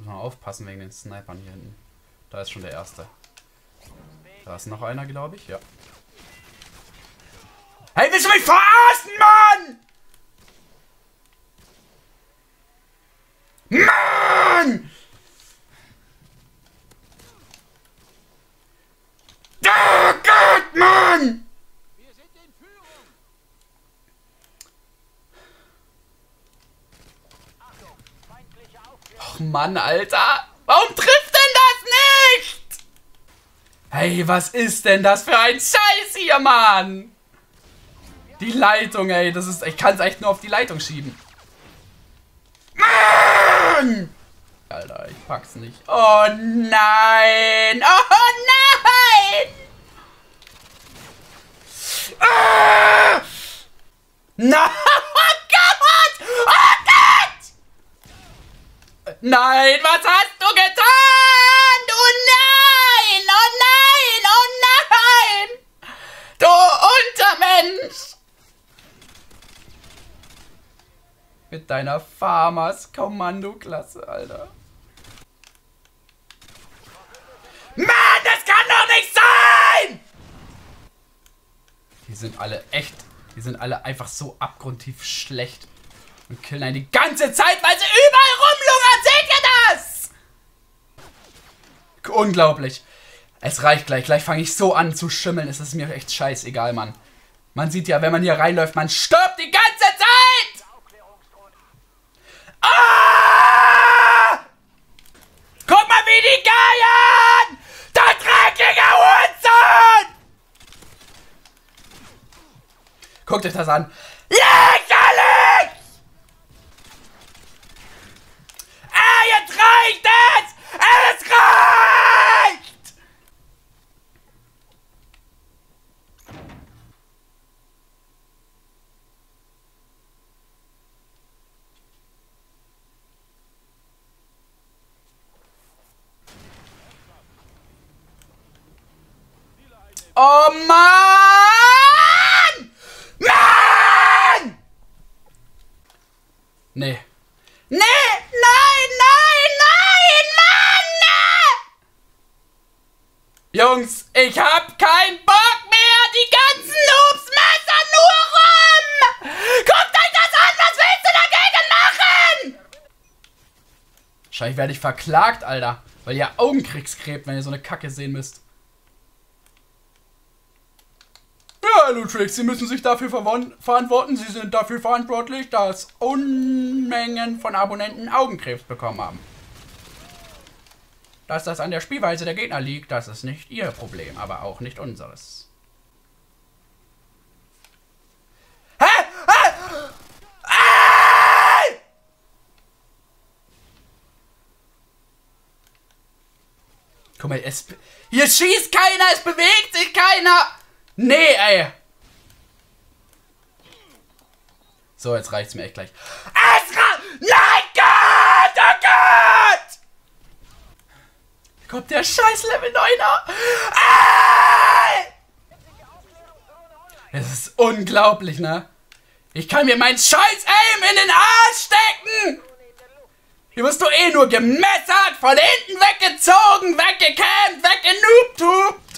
müssen wir aufpassen wegen den Snipern hier hinten. Da ist schon der erste. Da ist noch einer, glaube ich. Ja. Hey, willst du mich verarschen, Mann? Mann! Oh Gott, Mann! Och Mann, Alter! Warum trifft denn das nicht? Hey, was ist denn das für ein Scheiß hier, Mann? Die Leitung, ey, das ist. Ich kann es echt nur auf die Leitung schieben. Mann! Alter, ich pack's nicht. Oh nein! Oh nein! Ah! Nein! Oh Gott! Oh Gott! Nein, was hast du getan? Oh nein! Oh nein! Oh nein! Du Untermensch! Mit deiner Farmers-Kommandoklasse, Alter. Mann, das kann doch nicht sein! Die sind alle echt, die sind alle einfach so abgrundtief schlecht. Und killen einen die ganze Zeit, weil sie überall rumlungern. Seht ihr das? Unglaublich. Es reicht gleich. Gleich fange ich so an zu schimmeln. Es ist mir echt scheißegal, Mann. Man sieht ja, wenn man hier reinläuft, man stirbt die ganze Zeit! Ah! Guck mal, wie die geiern! Der dreckige Hurensohn! Guckt euch das an. Lächerlich! Ah, jetzt reicht es! Es reicht! Mann! Mann! Nee. Nee! Nein! Nein! Nein! Mann! Nee! Jungs, ich hab keinen Bock mehr! Die ganzen Noobs messern nur rum! Guckt euch das an! Was willst du dagegen machen? Wahrscheinlich werde ich verklagt, Alter. Weil ihr Augenkriegskrebs, wenn ihr so eine Kacke sehen müsst. Lutrix, Sie müssen sich dafür verantworten. Sie sind dafür verantwortlich, dass Unmengen von Abonnenten Augenkrebs bekommen haben. Dass das an der Spielweise der Gegner liegt, das ist nicht Ihr Problem, aber auch nicht unseres. Hä? Hä? Ah! Guck mal, es, hier schießt keiner, es bewegt sich keiner. Nee, ey. So, jetzt reicht's mir echt gleich. Es ra Nein, Gott! Oh Gott! Kommt der scheiß Level 9er. Ey! Es ist unglaublich, ne? Ich kann mir meinen scheiß Aim in den Arsch stecken! Hier wirst du eh nur gemessert, von hinten weggezogen, weggecampt, weggenoobtubt,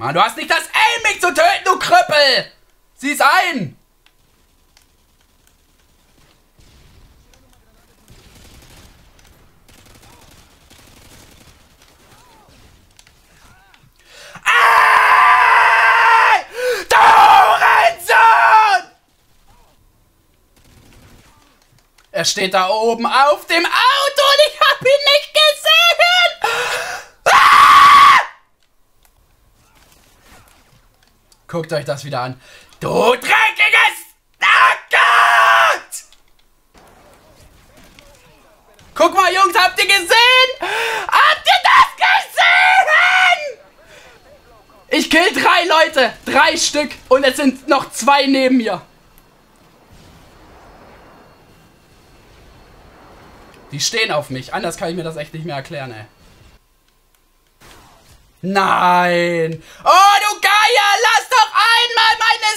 Mann, du hast nicht das Aim, mich zu töten, du Krüppel! Sieh's ein! Er steht da oben auf dem Auto und ich hab ihn nicht gesehen! Ah! Guckt euch das wieder an. Du dreckiges... Oh! Guck mal, Jungs, habt ihr gesehen? Habt ihr das gesehen? Ich kill drei Leute. Drei Stück. Und es sind noch zwei neben mir. Die stehen auf mich. Anders kann ich mir das echt nicht mehr erklären, ey. Nein! Oh, du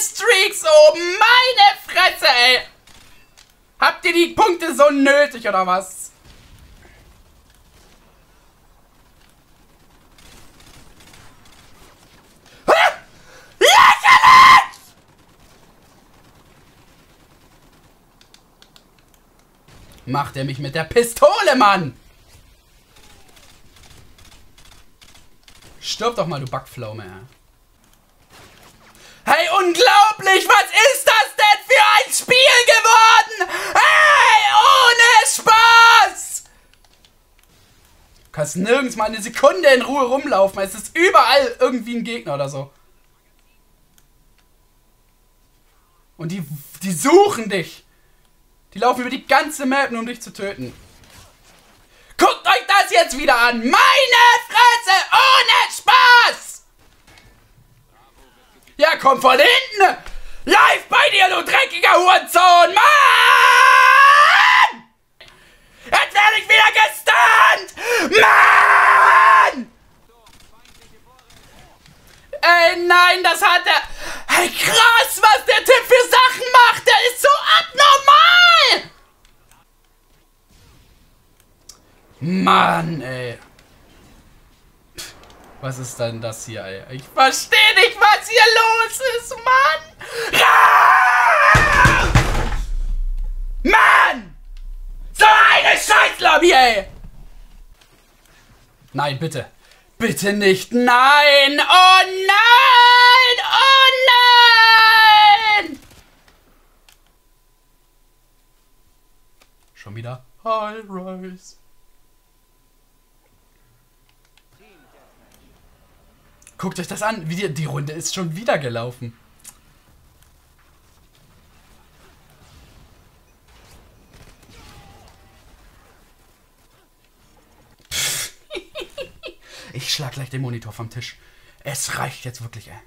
Streaks oben! Meine Fresse, ey! Habt ihr die Punkte so nötig, oder was? Macht er mich mit der Pistole, Mann! Stirb doch mal, du Backpflaume. Unglaublich! Was ist das denn für ein Spiel geworden? Hey, ohne Spaß! Du kannst nirgends mal eine Sekunde in Ruhe rumlaufen. Es ist überall irgendwie ein Gegner oder so. Und die, die suchen dich. Die laufen über die ganze Map, nur um dich zu töten. Guckt euch das jetzt wieder an. Meine Fresse, ohne Spaß. Ja, komm von hinten. Live bei dir, du dreckiger Hurensohn. Mann! Jetzt werde ich wieder gestunt. Mann! Ey, nein, das hat er... Hey, krass, was der Typ für Sachen macht. Der ist so abnormal. Mann, ey. Was ist denn das hier, ey? Ich verstehe nicht, was hier los ist, Mann! Ah! Mann! So eine Scheißlobby, ey! Nein, bitte. Bitte nicht. Nein! Oh nein! Oh nein! Schon wieder High Rise. Guckt euch das an. Wie die, die Runde ist schon wieder gelaufen. ich schlag gleich den Monitor vom Tisch. Es reicht jetzt wirklich, ey.